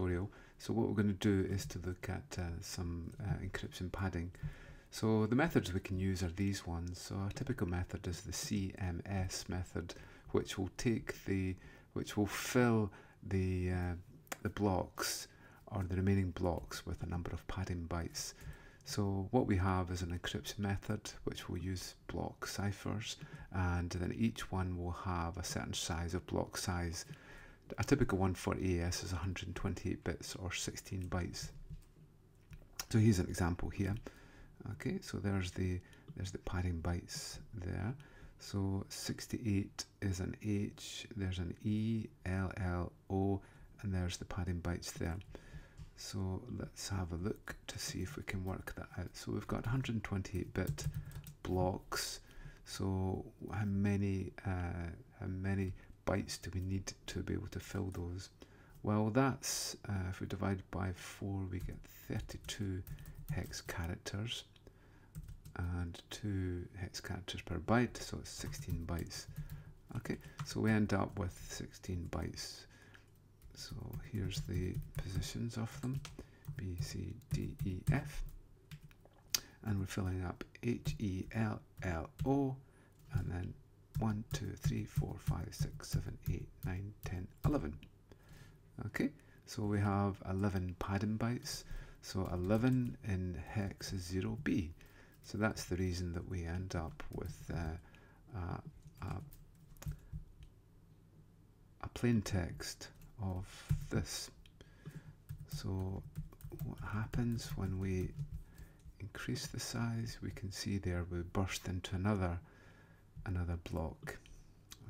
tutorial. So what we're going to do is to look at uh, some uh, encryption padding. So the methods we can use are these ones. So a typical method is the CMS method, which will take the, which will fill the uh, the blocks or the remaining blocks with a number of padding bytes. So what we have is an encryption method which will use block ciphers and then each one will have a certain size of block size. A typical one for AES is 128 bits or 16 bytes. So here's an example here. Okay, so there's the there's the padding bytes there. So 68 is an H, there's an E, L, L, O, and there's the padding bytes there. So let's have a look to see if we can work that out. So we've got 128-bit blocks. So how many uh, how many bytes do we need to be able to fill those? Well, that's uh, if we divide by four, we get 32 hex characters and two hex characters per byte, so it's 16 bytes. Okay, so we end up with 16 bytes. So here's the positions of them, B, C, D, E, F. And we're filling up H, E, L, L, O, and then 1, 2, 3, 4, 5, 6, 7, 8, 9, 10, 11. Okay, so we have 11 padding bytes. So 11 in hex is 0B. So that's the reason that we end up with uh, uh, uh, a plain text of this. So what happens when we increase the size, we can see there we burst into another another block.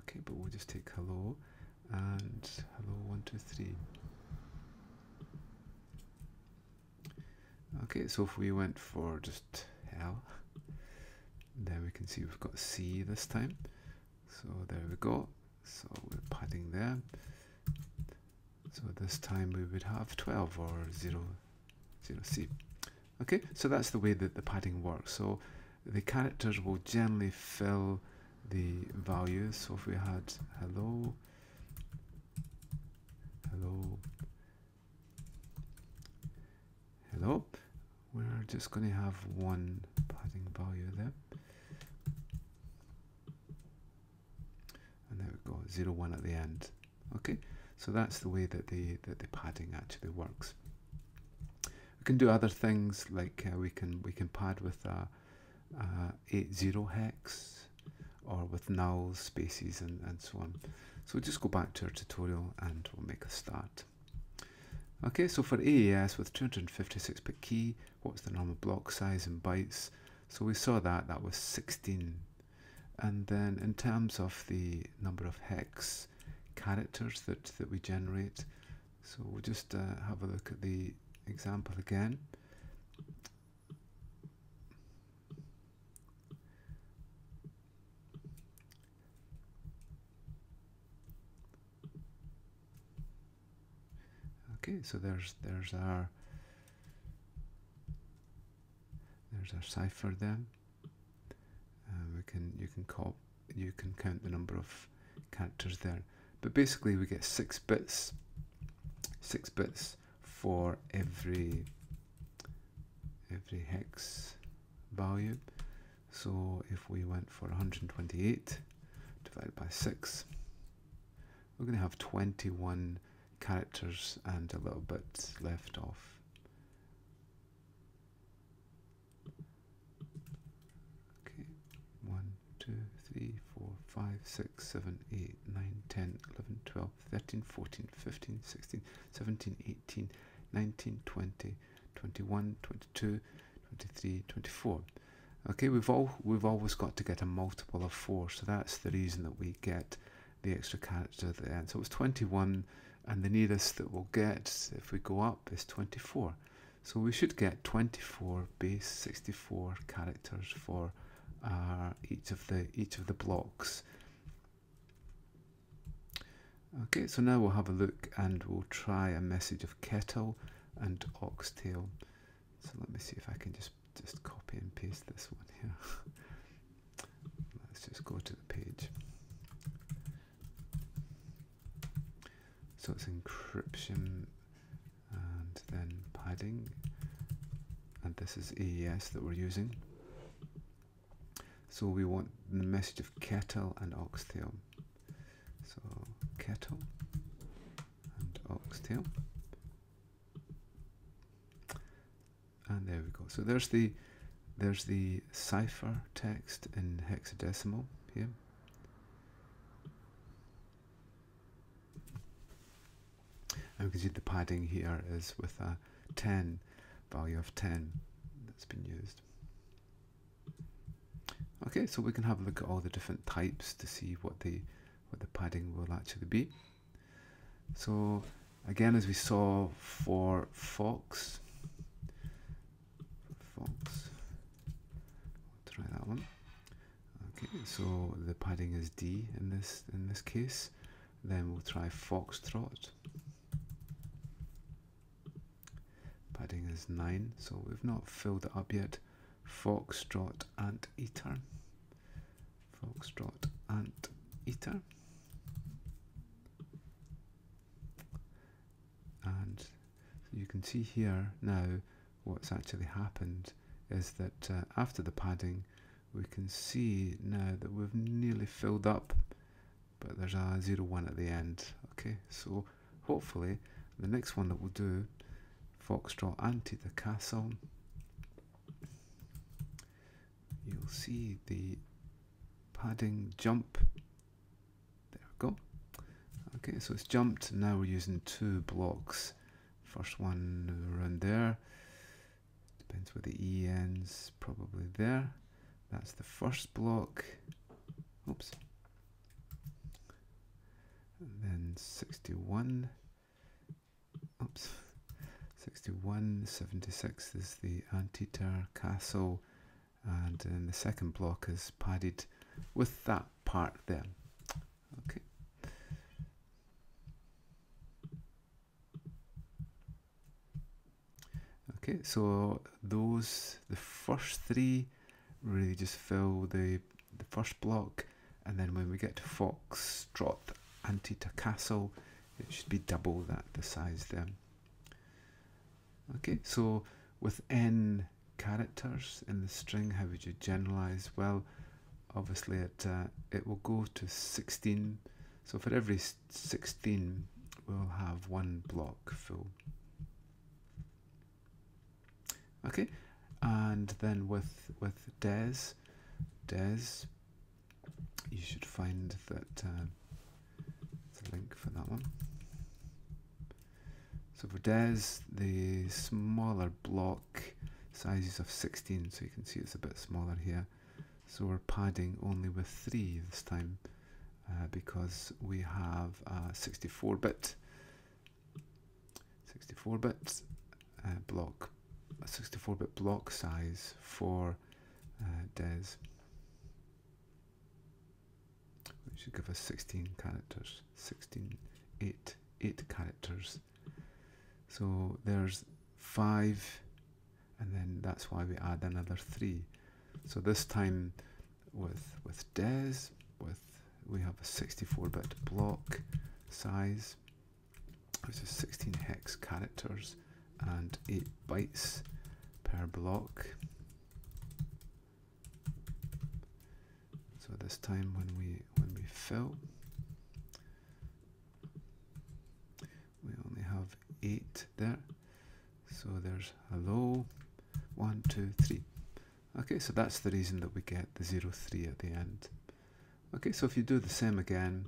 Okay, but we'll just take hello and hello one two three. Okay, so if we went for just hell, then we can see we've got C this time. So there we go. So we're padding there. So this time we would have 12 or 0, 0 C. Okay, so that's the way that the padding works. So the characters will generally fill the values. So if we had hello, hello, hello, we're just going to have one padding value there. And there we go, 0, 1 at the end. Okay, so that's the way that the, that the padding actually works. We can do other things like uh, we can we can pad with a, a 80 hex or with nulls, spaces and, and so on. So we'll just go back to our tutorial and we'll make a start. Okay, so for AES with 256-bit key, what's the normal block size in bytes? So we saw that, that was 16. And then in terms of the number of hex characters that, that we generate. So we'll just uh, have a look at the example again. Okay, so there's there's our there's our cipher then. Uh, we can you can call you can count the number of characters there. But basically we get six bits, six bits for every every hex value. So if we went for 128 divided by 6, we're going to have 21 characters and a little bit left off. Okay, 1, 2, 3, 4, 5, 6, 7, 8, 9, 10, 11, 12, 13, 14, 15, 16, 17, 18, 19, 20, 21, 22, 23, 24. Okay, we've all we've always got to get a multiple of four, so that's the reason that we get the extra character at the end. So it's 21, and the nearest that we'll get if we go up is 24. So we should get 24 base 64 characters for uh, each of the each of the blocks. Okay, so now we'll have a look and we'll try a message of kettle and oxtail. So let me see if I can just just copy and paste this one here. Let's just go to the page. So it's encryption padding and this is AES that we're using. So we want the message of kettle and oxtail. So kettle and oxtail. And there we go. So there's the there's the cipher text in hexadecimal here. And we can see the padding here is with a 10 value of 10 that's been used. Okay, so we can have a look at all the different types to see what the what the padding will actually be. So again, as we saw for Fox, Fox, try that one. Okay, so the padding is D in this in this case. Then we'll try Foxtrot. padding is 9, so we've not filled it up yet. Foxtrot ant eater. Foxtrot ant eater. And you can see here now what's actually happened is that uh, after the padding we can see now that we've nearly filled up but there's a 0 1 at the end okay so hopefully the next one that we'll do Foxtrot anti the castle. You'll see the padding jump. There we go. Okay, so it's jumped. Now we're using two blocks. First one around there. Depends where the E ends. Probably there. That's the first block. Oops. And then 61. Oops. 61, 76 is the Anteater Castle, and then the second block is padded with that part there. Okay. Okay, so those, the first three, really just fill the, the first block, and then when we get to Foxtrot Anteater Castle, it should be double that, the size there. Okay, so with n characters in the string, how would you generalize? Well, obviously it, uh, it will go to 16. So for every 16, we'll have one block full. Okay, and then with, with DES, DES, you should find that uh, link for that one. So for DES, the smaller block size is of 16, so you can see it's a bit smaller here. So we're padding only with 3 this time uh, because we have a 64-bit 64-bit uh, block, a 64-bit block size for uh, DES. Which should give us 16 characters, 16, 8, 8 characters so there's five, and then that's why we add another three. So this time with with DES, with we have a 64-bit block size, which is 16 hex characters and 8 bytes per block. So this time when we when we fill 8 there. So there's hello, 1, 2, 3. Okay, so that's the reason that we get the 0, 3 at the end. Okay, so if you do the same again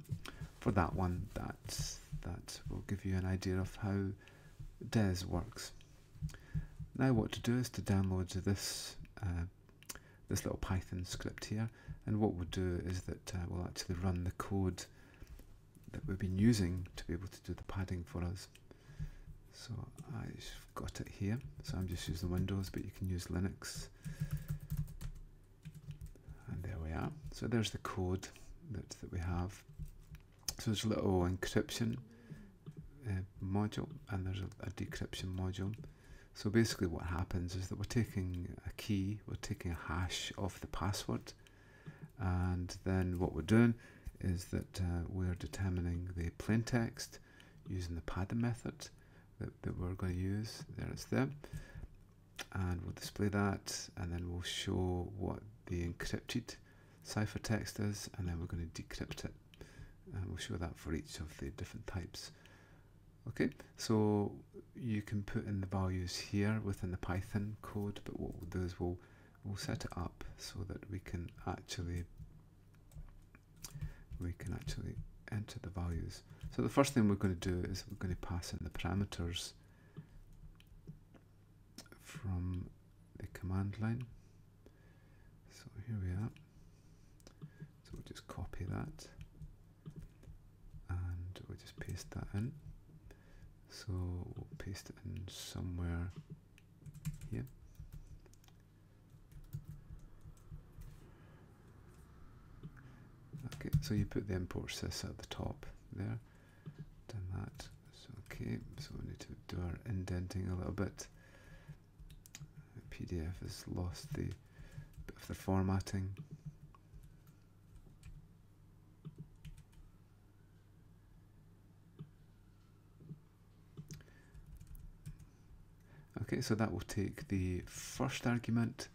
for that one, that, that will give you an idea of how DES works. Now what to do is to download this uh, this little Python script here and what we'll do is that uh, we'll actually run the code that we've been using to be able to do the padding for us. So I've got it here. So I'm just using Windows, but you can use Linux. And there we are. So there's the code that, that we have. So there's a little encryption uh, module and there's a, a decryption module. So basically what happens is that we're taking a key, we're taking a hash of the password and then what we're doing is that uh, we're determining the plain text using the padding method that, that we're going to use. There it's there. And we'll display that and then we'll show what the encrypted ciphertext is and then we're going to decrypt it. And we'll show that for each of the different types. Okay, so you can put in the values here within the Python code, but what we'll do is we'll, we'll set it up so that we can actually we can actually enter the values. So the first thing we're going to do is we're going to pass in the parameters from the command line. So here we are. So we'll just copy that and we'll just paste that in. So we'll paste it in somewhere here. Okay, so you put the import sys at the top there. Done that. So okay, so we need to do our indenting a little bit. PDF has lost the bit of the formatting. Okay, so that will take the first argument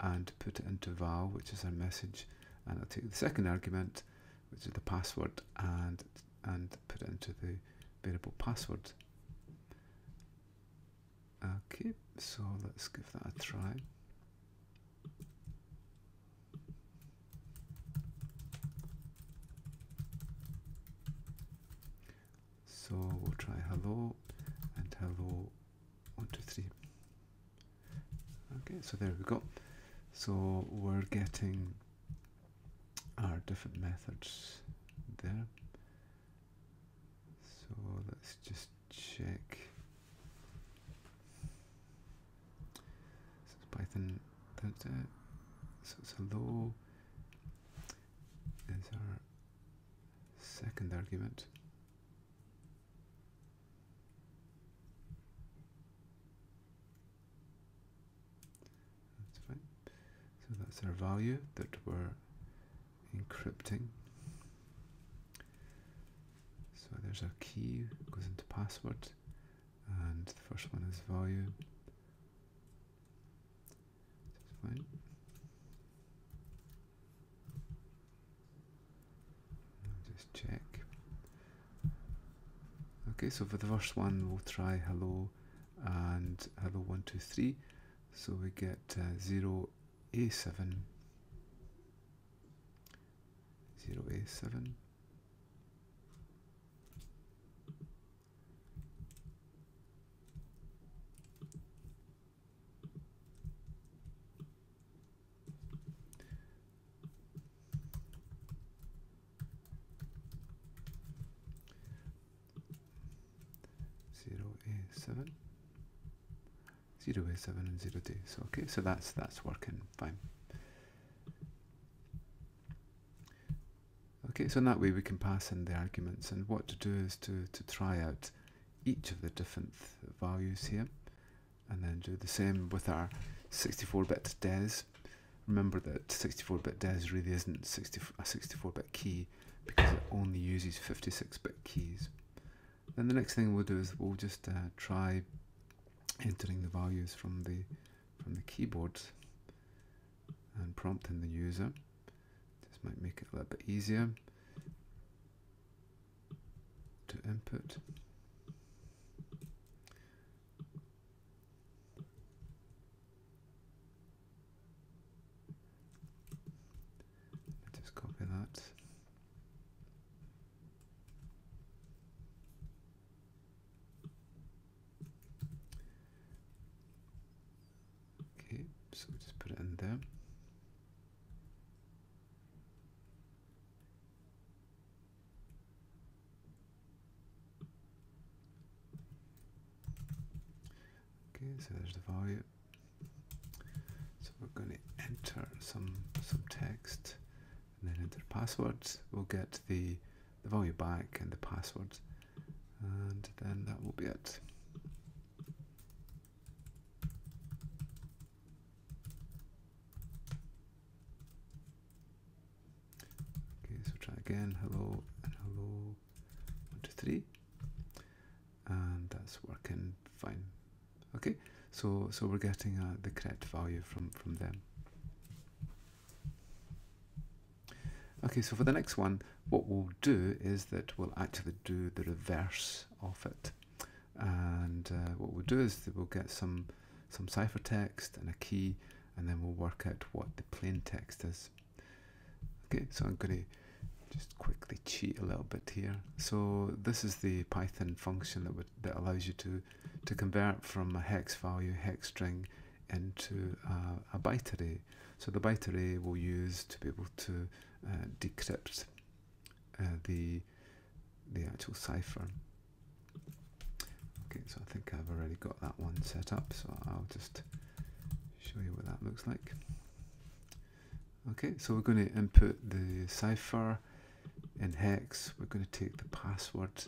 and put it into val, which is our message, and it'll take the second argument, which is the password, and and put it into the variable password. Okay, so let's give that a try. So we'll try hello and hello one, two, three. Okay, so there we go. So we're getting our different methods there. So let's just check. So it's Python, that's it. So it's hello is our second argument. That's fine. So that's our value that we're encrypting. So there's our key, goes into password, and the first one is value. That's fine. Just check. Okay, so for the first one, we'll try hello and hello one two three. So we get uh, zero a seven, zero a seven. Zero a seven, zero a seven, and zero d. So okay, so that's that's working fine. Okay, so in that way we can pass in the arguments, and what to do is to to try out each of the different values here, and then do the same with our 64-bit DES. Remember that 64-bit DES really isn't 60, a 64-bit key because it only uses 56-bit keys. Then the next thing we'll do is we'll just uh, try entering the values from the from the keyboard and prompting the user. Might make it a little bit easier to input. Just copy that. Okay, so just put it in there. Okay, so there's the value. So we're going to enter some some text and then enter passwords. We'll get the the value back and the password, and then that will be it. Okay, so try again. Hello and hello. One, two, three, and that's working Okay so, so we're getting uh, the correct value from, from them. Okay, so for the next one, what we'll do is that we'll actually do the reverse of it. And uh, what we'll do is that we'll get some, some ciphertext and a key, and then we'll work out what the plain text is. Okay, so I'm going to just quickly cheat a little bit here. So this is the Python function that would, that allows you to to convert from a hex value hex string into a, a byte array. So the byte array we'll use to be able to uh, decrypt uh, the the actual cipher. Okay, so I think I've already got that one set up, so I'll just show you what that looks like. Okay, so we're going to input the cipher in hex. We're going to take the password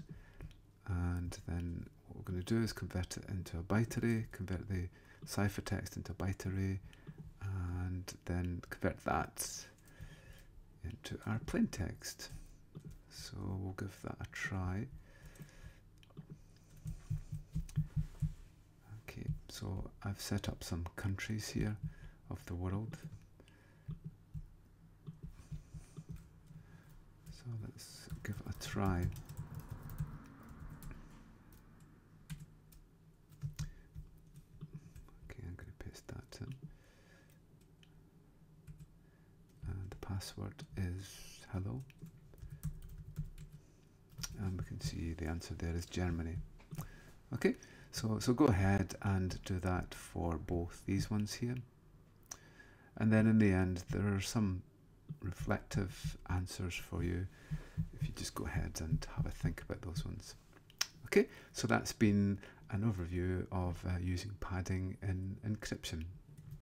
and then what we're going to do is convert it into a byte array, convert the ciphertext into a byte array, and then convert that into our plain text. So we'll give that a try. Okay, so I've set up some countries here of the world. Let's give it a try. Okay, I'm going to paste that in. And the password is hello. And we can see the answer there is Germany. Okay, so, so go ahead and do that for both these ones here. And then in the end, there are some reflective answers for you if you just go ahead and have a think about those ones. Okay, so that's been an overview of uh, using padding in encryption.